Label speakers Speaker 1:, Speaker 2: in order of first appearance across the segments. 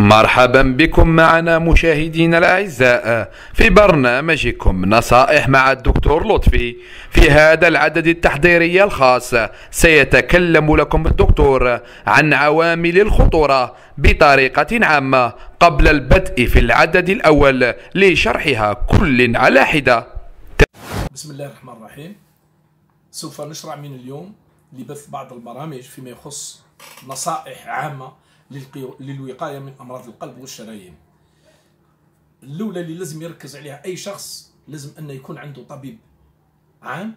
Speaker 1: مرحبا بكم معنا مشاهدينا الأعزاء في برنامجكم نصائح مع الدكتور لطفي. في هذا العدد التحضيري الخاص سيتكلم لكم الدكتور عن عوامل الخطورة بطريقة عامة قبل البدء في العدد الأول لشرحها كل على حدة.
Speaker 2: بسم الله الرحمن الرحيم. سوف نشرع من اليوم لبث بعض البرامج فيما يخص نصائح عامة للوقاية من أمراض القلب والشرايين. الأولى اللي لازم يركز عليها أي شخص لازم أنه يكون عنده طبيب عام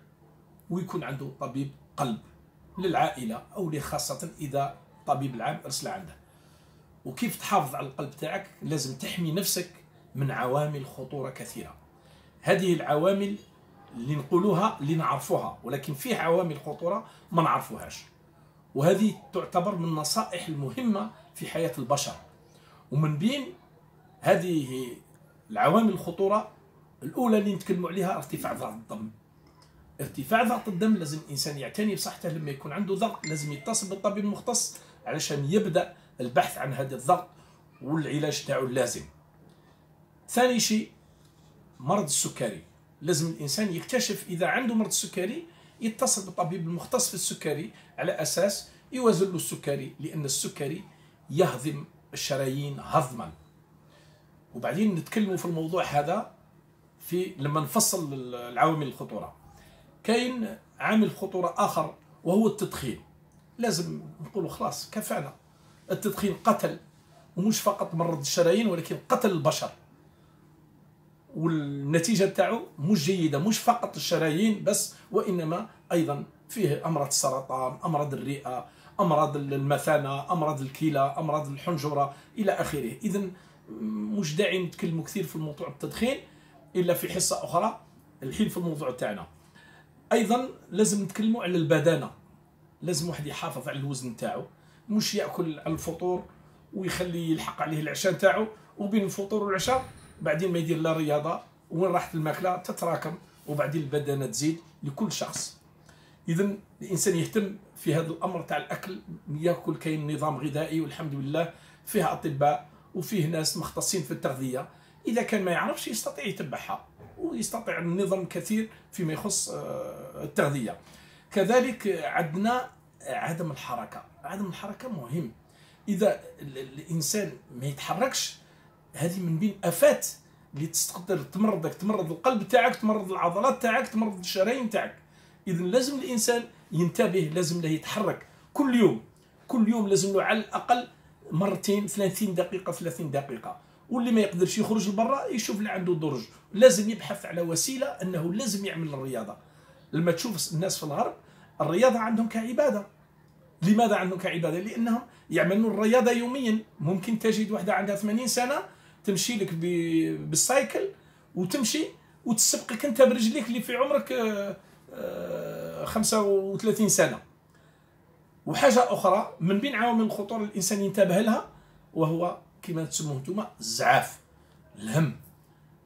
Speaker 2: ويكون عنده طبيب قلب للعائلة أو خاصة إذا طبيب العام أرسل عنده. وكيف تحافظ على القلب تاعك؟ لازم تحمي نفسك من عوامل خطورة كثيرة. هذه العوامل اللي نقولوها اللي نعرفوها ولكن فيه عوامل خطورة ما نعرفوهاش. وهذه تعتبر من النصائح المهمة في حياة البشر. ومن بين هذه العوامل الخطورة الأولى اللي نتكلموا عليها ارتفاع ضغط الدم. ارتفاع ضغط الدم لازم الإنسان يعتني بصحته. لما يكون عنده ضغط لازم يتصل بالطبيب المختص علشان يبدأ البحث عن هذا الضغط والعلاج تاعو اللازم. ثاني شيء مرض السكري. لازم الإنسان يكتشف إذا عنده مرض السكري يتصل بالطبيب المختص في السكري على أساس يوازن له السكري لأن السكري يهضم الشرايين هضما. وبعدين نتكلموا في الموضوع هذا في لما نفصل العوامل الخطورة. كاين عامل خطورة آخر وهو التدخين. لازم نقولوا خلاص كفانا. التدخين قتل. ومش فقط مرض الشرايين ولكن قتل البشر. والنتيجة تاعو مش جيدة. مش فقط الشرايين بس وإنما أيضا فيه أمراض السرطان أمراض الرئة أمراض المثانة أمراض الكلى أمراض الحنجرة إلى آخره. إذا مش داعي نتكلموا كثير في الموضوع التدخين إلا في حصة أخرى الحين في الموضوع تاعنا. أيضا لازم نتكلموا على البدانة. لازم واحد يحافظ على الوزن تاعو. مش يأكل على الفطور ويخلي يلحق عليه العشاء تاعو وبين الفطور والعشاء بعدين ما يدير لا رياضة وين راحت الماكلة تتراكم وبعدين البدانة تزيد لكل شخص. اذا الإنسان يهتم في هذا الأمر تاع الأكل يأكل كاين نظام غذائي والحمد لله فيه أطباء وفيه ناس مختصين في التغذية. إذا كان ما يعرفش يستطيع يتبعها ويستطيع النظام كثير فيما يخص آه، التغذية. كذلك عندنا عدم الحركة. عدم الحركة مهم. إذا الإنسان ما يتحركش هذه من بين آفات اللي تقدر تمرضك تمرض القلب تاعك تمرض العضلات تاعك تمرض الشرايين تاعك. اذا لازم الإنسان ينتبه لازم له يتحرك. كل يوم كل يوم لازم له على الأقل مرتين 30 دقيقة 30 دقيقة. واللي ما يقدرش يخرج لبرا يشوف اللي عنده درج لازم يبحث على وسيلة أنه لازم يعمل الرياضة. لما تشوف الناس في الغرب الرياضة عندهم كعبادة. لماذا عندهم كعبادة؟ لأنهم يعملون الرياضة يوميا. ممكن تجد واحدة عندها 80 سنة تمشي لك بالسايكل وتمشي وتسبقك أنت برجليك اللي في عمرك 35 آه، سنة. وحاجة أخرى من بين عوامل الخطورة الإنسان ينتبه لها وهو كما تسموه أنتم الزعاف الهم.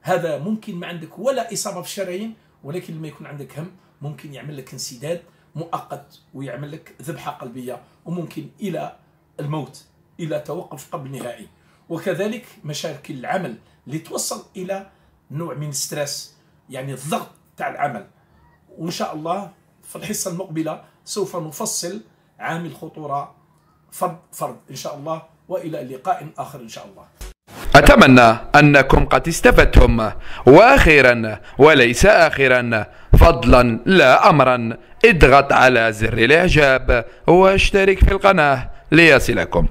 Speaker 2: هذا ممكن ما عندك ولا إصابة في الشرايين ولكن لما يكون عندك هم ممكن يعمل لك انسداد مؤقت ويعمل لك ذبحة قلبية وممكن إلى الموت إلى توقف قبل نهائي. وكذلك مشاكل العمل اللي توصل إلى نوع من ستريس يعني الضغط تاع العمل. وإن شاء الله في الحصة المقبلة سوف نفصل عامل خطوره فرد فرد إن شاء الله وإلى لقاء آخر إن شاء الله.
Speaker 1: أتمنى أنكم قد استفدتم. وأخيرا وليس آخرا فضلا لا أمرا اضغط على زر الإعجاب واشترك في القناة ليصلكم.